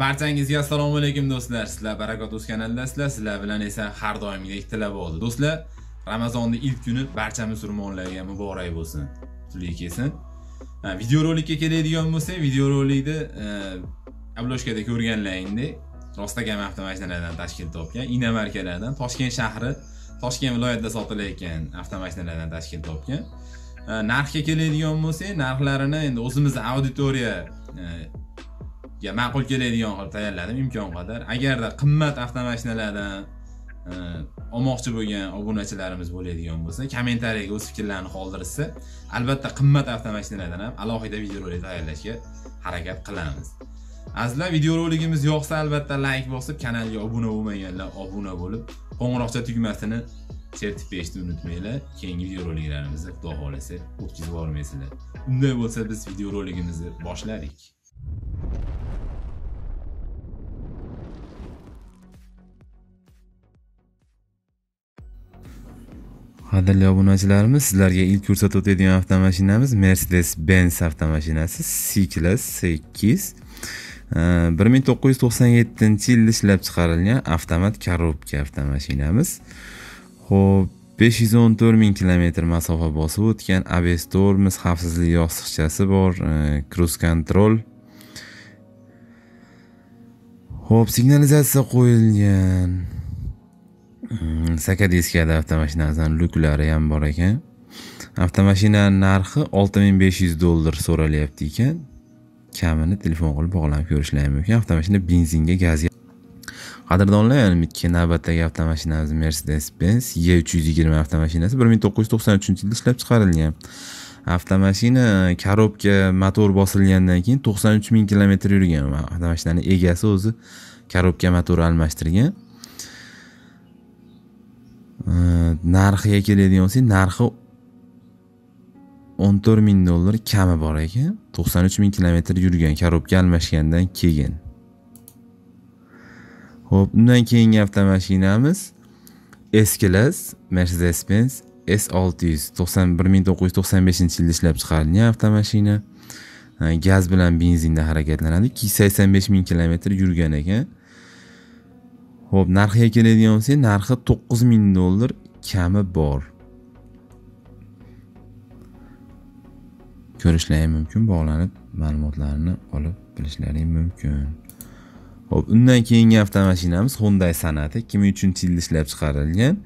barchangizga assalomu alaykum do'stlar. Sizlar barakot o'z kanalida sizlar. Bilan esa har doimgidek tilabodi do'stlar ramazonni ilk kuni barcha musulmonlarga muborak bo'lsin. Qutli kelsin. Videorolikka keladigan bo'lsak videorolikni e, obloshkada ko'rganlaringdek rostagam avtomashinalardan tashkil topgan inamarkalardan toshkent shahri toshkent viloyatida sotilayotgan avtomashinalardan tashkil topgan. Narxga keladigan bo'lsak narxlarini endi o'zimizni auditoriya e, ma'qul keladigan qilib tayyorladim imkon qadar. Agarda qimmat avtomashinalardan e, olmoqchi bo'lgan obunachilarimiz bo'ladigan bo'lsa kommentariyaga o'z fikrlarini qoldirishsa albatta qimmat avtomashinalardan ham alohida videorolik tayyorlashga harakat qilamiz. Azizlar videoroligimiz yoqsa albatta layk bosib kanalga obuna bo'lmaganlar obuna bo'lib qo'ng'iroqcha tugmasini chertib berishni unutmanglar. Keyingi videoroliklarimizni xudo xohlasa o'tkazib yubormaysizlar. Unday bo'lsa biz videoroligimizni boshladik. Qadrli obunachilarimiz sizlarga ilk ko'rsatib o'tadigan avtomashinamiz mercedes benz avtomashinasi c class sakkiz bir ming to'qqiz yuz to'qson yettinchi yilda ishlab chiqarilgan avtomat korobka avtomashinamiz. Ho'p besh yuz o'n to'rt ming kilometr masofa bosib o'tgan abs tormoz xavfsizlik yostiqchasi bor e, kruz kontrol ho'p signalizatsiya qo'yilgan. Mm, sakadiskada avtomashinamizni luklari ham bor ekan. Avtomashinani narxi olti ming besh yuz dollar so'ralyapti ekan. Kamini telefon qilib bog'lanib ko'rishlari mumkin avtomashina benzinga gazga qadrdonlar yani navbatdagi avtomashinamiz mercedes benz e uch yuz yigirma avtomashinasi bir ming to'qqiz yuz to'qson uchinchi yilda ishlab chiqarilgan. Avtomashina korobka motor bosilgandan keyin to'qson uch ming kilometr yurgan avtomashinani egasi o'zi korobka motor almashtirgan. Narxiga keladigan bo'lsak narxi o'n to'rt ming dollar kami bor ekan. to'qson uch ming kilometr yurgan korobka almashgandan keyin. Ho'p undan keyingi avtomashinamiz s klass mercedes benz s olti yuz to'qson bir ming to'qqiz yuz to'qson beshinchi yilda ishlab chiqarilgan avtomashina. Gaz bilan benzinda harakatlanadi ikki yuz sakson besh ming kilometr yurgan ekan. Ho'p narxiga keladigan bo'lsak narxi to'qqiz ming dollar kami bor. Ko'rishlari mumkin bog'lanib ma'lumotlarini olib bilishlari mumkin. Ho'p undan keyingi avtomashinamiz Hyundai Sonata 2003 yilda ishlab chiqarilgan.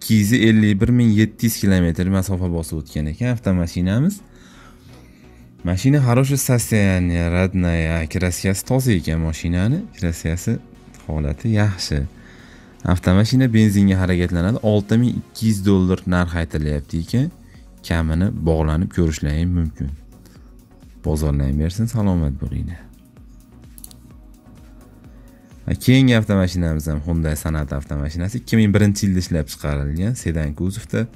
251 ming 700 kilometr masofa bosib o'tgan ekan avtomashinamiz. Mashina хорошее состояние родная kraskasi toza ekan mashinani. Kraskasi holati yaxshi. Avtomashina benzinga harakatlanadi. 6200 dollar narx aytilyapti ekan kamini bog'lanib ko'rishlari mumkin. Bozorlang bersin salomat bo'linglar. Keyingi avtomashinamiz ham Hyundai Sonata avtomashinasi. 2001 yilda ishlab chiqarilgan. Sedan kuzovda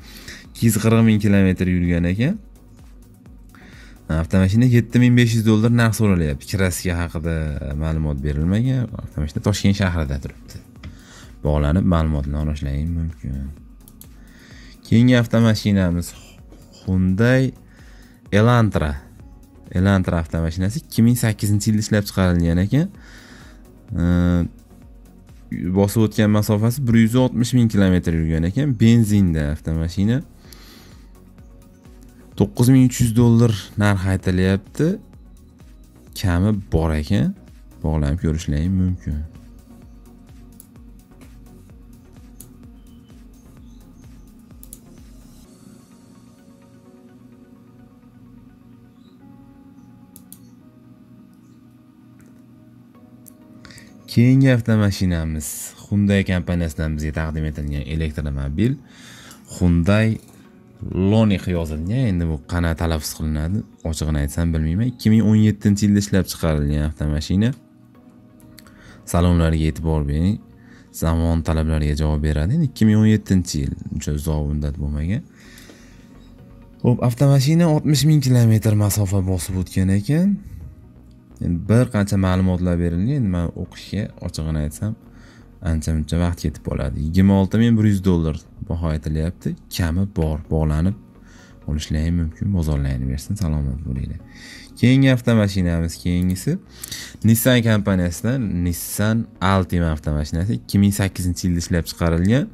240 ming kilometr yurgan ekan. Avtomashina 7500 dollar narx so'ralyapti kraska haqida ma'lumot berilmagan. Avtomashina toshkent shahrida turibdi. Bog'lanib ma'lumotni olishlaring mumkin. Keyingi avtomashinamiz Hyundai Elantra. Elantra avtomashinasi 2008 yilda ishlab chiqarilgan ekan. Bosib o'tgan masofasi 160 ming kilometr yurgan ekan. Benzinda avtomashina. 9300 dollar narx aytilyapti. Kami bor ekan. Bog'lanib ko'rishlaring mumkin. Keyingi avtomashinamiz. Hyundai kompaniyasidan bizga taqdim etilgan elektromobil Hyundai Lonik yozilgan endi bu qanaqa talaffuz qilinadi ochig'ini aytsam bilmayman. 2017 yilda ishlab chiqarilgan avtomashina salonlarga e'tibor bering zamon talablariga javob beradi. Endi 2017 yil uncha uzoq muddat bo'lmagan. Ho'p avtomashina 60 ming kilometr masofa bosib o'tgan ekan. Bir qancha ma'lumotlar berilgan. Endi man o'qishga ochig'ini aytsam ancha muncha vaqt ketib qoladi. Yigirma olti ming bir yuz dollar baho aytilyapti. Kami bor bog'lanib olishlar ham mumkin. Bozorlarni bersin salomat bo'linglar. Keyingi avtomashinamiz keyingisi nissan kompaniyasidan nissan altima avtomashinasi ikki ming sakkizinchi yilda ishlab chiqarilgan.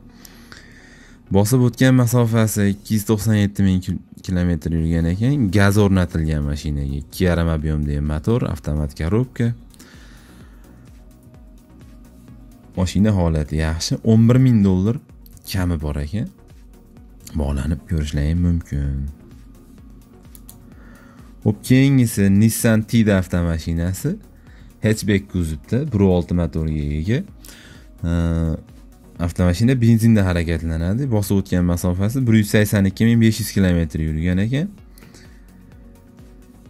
Bosib o'tgan masofasi ikki yuz to'qson yetti ming kilometr yurgan ekan. Gaz o'rnatilgan mashinaga ikki yarim объемdagi motor avtomat korobka mashina holati yaxshi o'n bir ming dollar kami bor ekan bog'lanib ko'rishlar mumkin ho'p keyingisi Nissan Tida avtomashinasi hatchback kuzovda 1.6 motorga ega. Avtomashina benzinda harakatlanadi. Bosib o'tgan masofasi 182500 km yurgan ekan.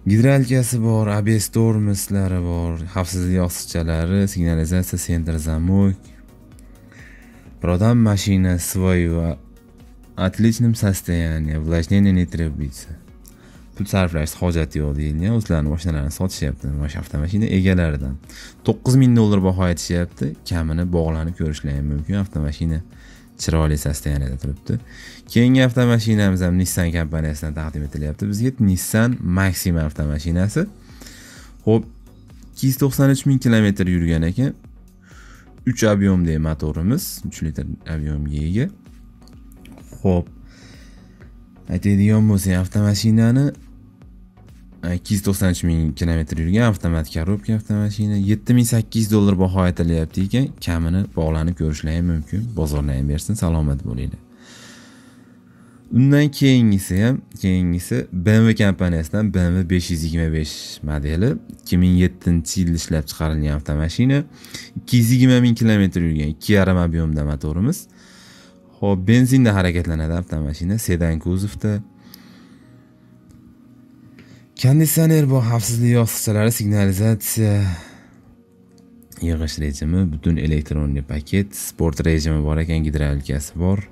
Gidralkasi bor, ABS tormozlari bor, xavfsizlik yostiqchalari, signalizatsiya sentr zamok. Продам машина свою в отличном состоянии. увлажнение не требуется. pul sarflashni hojati yo'q deyilgan o'zlarini mashinalarini sotishyapti mana avtomashina egalaridan to'qqiz ming dollar baho aytishyapti kamini bog'lanib ko'rishlar mumkin avtomashina chiroyli sostoyaniyada turibdi. Keyingi avtomashinamiz ham nissan kompaniyasidan taqdim etilyapti bizga. Nissan maxima avtomashinasi. Ho'p ikki yuz to'qson uch ming kilometr yurgan ekan. Uch объемli motorimiz uch litr объемga ega. Ho'p aytadigan bo'lsak avtomashinani ikki yuz to'qson uch ming kilometr yurgan avtomat korobka avtomashina yetti ming sakkiz yuz dollar baho aytilyapti ekan. Kamini bog'lanib ko'rishlar ham mumkin. Bozorlar ham bersin salomat bo'linglar. Undan keyingisi ham keyingisi bmw kompaniyasidan bmw besh yuz yigirma besh modeli ikki ming yettinchi yilda ishlab chiqarilgan avtomashina ikki yuz yigirma ming kilometr yurgan ikki yarim объемda motorimiz. Ho'p benzinda harakatlanadi avtomashina. Sedan kuzovda konditsioner bu xavfsizlik yostiqchalari signalizatsiya yig'ish rejimi. Butun elektronli paket sport rejimi bor ekan gidravlikasi bor.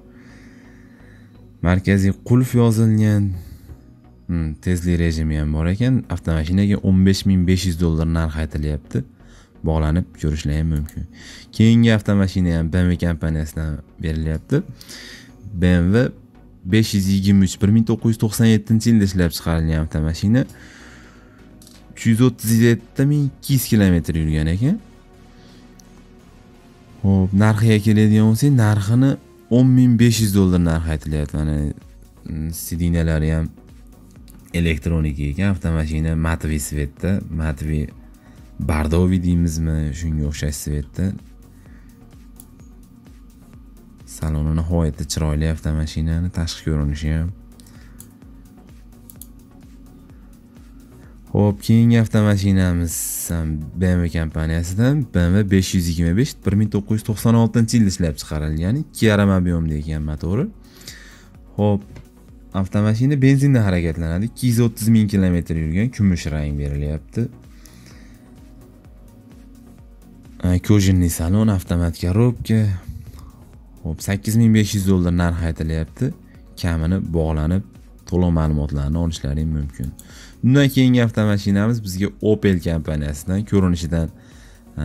Markaziy qulf yozilgan hmm, tezlik rejimi ham bor ekan. Avtomashinaga o'n besh ming besh yuz dollar narx aytilyapti. Bog'lanib ko'rishlar ham mumkin. Keyingi avtomashina ham bmw kompaniyasidan berilyapti. Bmw besh yuz yigirma uch bir ming to'qqiz yuz to'qson yettinchi yilda ishlab chiqarilgan avtomashina uch yuz o'ttiz yetti ming ikki yuz kilometr yurgan ekan. Ho'p narxiga keladigan bo'lsak narxini o'n ming besh yuz dollar narxi aytilyapti. Mana mm, sidinalari ham elektronika ekan avtomashina matviy svetda matviy bardoviy deymizmi shunga o'xshash svetda. Saloni nihoyatda chiroyli avtomashinani tashqi ko'rinishi ham. Ho'p keyingi avtomashinamiz bmw kompaniyasidan bmw besh yuz yigirma besh bir ming to'qqiz yuz to'qson oltinchi yilda ishlab chiqarilgan ikki yarim объемda ekan motori. Ho'p avtomashina benzinda harakatlanadi ikki yuz o'ttiz ming kilometr yurgan kumush rang berilyapti. Kojinli salon avtomat korobka Xo'p, 8500 dollar narx aytilyapti. Kamini bog'lanib, to'liq ma'lumotlarni olishlaring mumkin. Bundan keyingi avtomashinamiz bizga Opel kompaniyasidan ko'rinishidan e,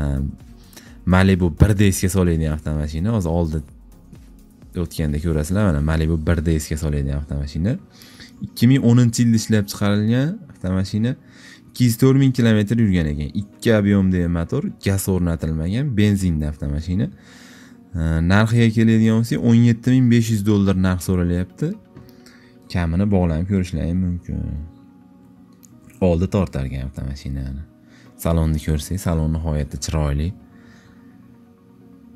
Malibu 1D esga soladigan avtomashina. Hozir oldi o'tganda ko'rasizlar, mana Malibu 1D esga soladigan avtomashina. 2010-yilda ishlab chiqarilgan avtomashina 204 ming kilometr yurgan ekan. 2 объемdagi motor, gaz o'rnatilmagan, benzinli avtomashina. Narxiga keladigan bo'lsak o'n yetti ming besh yuz dollar narx so'ralyapti. Kamini bog'lanib ko'rishlar mumkin. Oldi tortarkan avtomashinani. Salonni ko'rsak salon nihoyatda chiroyli.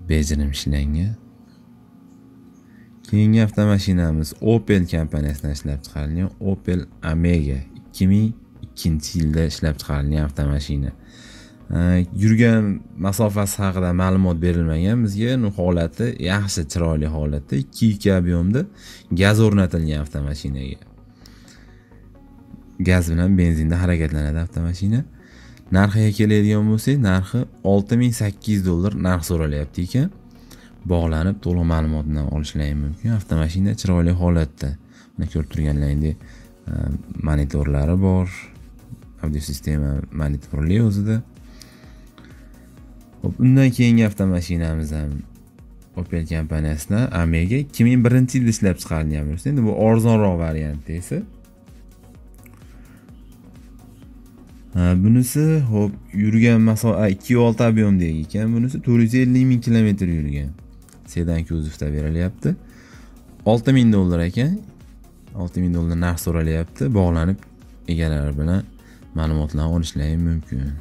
Bejirim ishlangan keyingi avtomashinamiz opel kompaniyasidan ishlab chiqarilgan opel omega ikki ming ikkinchi yilda ishlab chiqarilgan avtomashina. Yurgan masofasi haqida ma'lumot berilmagan. Bizga holati yaxshi chiroyli holatda ikki ikki объемda gaz o'rnatilgan avtomashinaga. Gaz bilan benzinda harakatlanadi avtomashina. Narxiga keladigan bo'lsak narxi olti ming sakkiz yuz dollar narx so'ralyapti ekan. Bog'lanib to'liq ma'lumotni olishlari mumkin. Avtomashina chiroyli holatda. Mana ko'rib turganlaringdek monitorlari bor. Audio sistema monitorli o'zida. Hop, undan keyingi avtomashinamiz ham Opel kompaniyasidan Amega 2001 yilda ishlab chiqarilgan bo'lsa, endi bu arzonroq varianti esa. Bunisi hop yurgan masofa 2.6 объемdagi ekan, bunisi 450 ming kilometr yurgan. Sedan kuzovda berilyapti. 6000 dollar ekan. 6000 dollar narx so'ralyapti, bog'lanib egalari bilan ma'lumotlarni olishlari mumkin.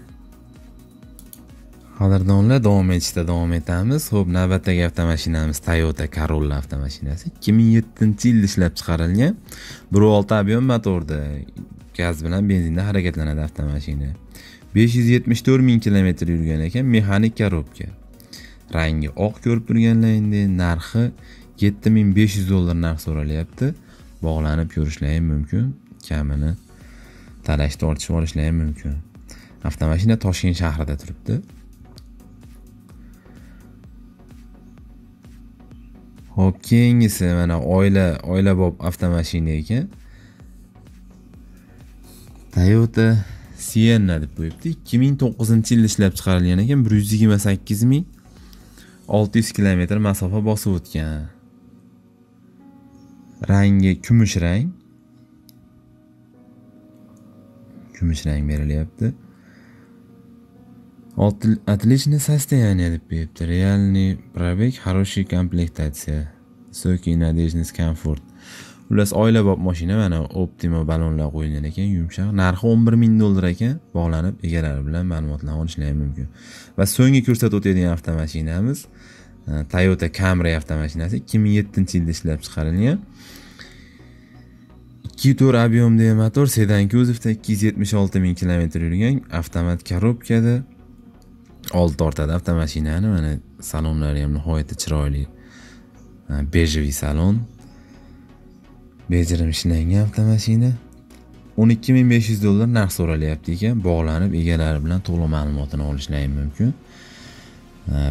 Qadrdonlar davom etishda davom etamiz. Ho'p navbatdagi avtomashinamiz toyota corolla avtomashinasi ikki ming yettinchi yilda ishlab chiqarilgan. Bir olti объем motorda gaz bilan benzinda harakatlanadi avtomashina. besh yuz yetmish to'rt ming kilometr yurgan ekan mexanik korobka. Rangi oq ko'rib turganlaringdek narxi yetti ming besh yuz dollar narx so'ralyapti. Bog'lanib ko'rishlari mumkin kamini talash tortishib olishlari mumkin. Avtomashina toshkent shahrida turibdi. Hop keyingisi mana oila oilabop avtomashina ekan. Toyota Sienna deb qo'yibdi. 2009-yilda ishlab chiqarilgan ekan, 128 ming 600 kilometr masofa bosib o'tgan. Rangi kumush rang. Kumush rang berilyapti. Отличное состояние deb beribdi. Realniy пробег, хороший komplektatsiya. Высокий надежность, komfort. Xullas oilabop mashina mana Optima balonlar qo'yilgan ekan, yumshoq. Narxi 11 ming dollar ekan. Bog'lanib egalari bilan ma'lumotlarni olishlari mumkin. Va so'nggi ko'rsatib o'tadigan avtomashinamiz e, Toyota Camry avtomashinasi 2007-yilda ishlab chiqarilgan. 2.4 объемdagi motor sedan kuzovda 276 ming kilometr yurgan avtomat korobkada oldi tortadi avtomashinani mana salonlari ham nihoyatda chiroyli. Bejiviy salon. Bejirim ishlangan avtomashina o'n ikki ming besh yuz dollar narx so'ralyapti ekan. Bog'lanib egalari bilan to'liq ma'lumotini olishlaring mumkin.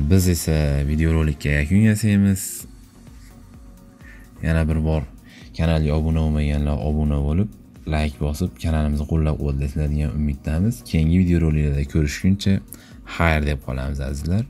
Biz esa videorolikka yakun yasaymiz yana bir bor kanalga obuna bo'lmaganlar obuna bo'lib layk bosib kanalimizni qo'llab quvvatlasizlar degan umiddamiz. Keyingi videoroliklarda ko'rishguncha xayr deb qolamiz azizlar.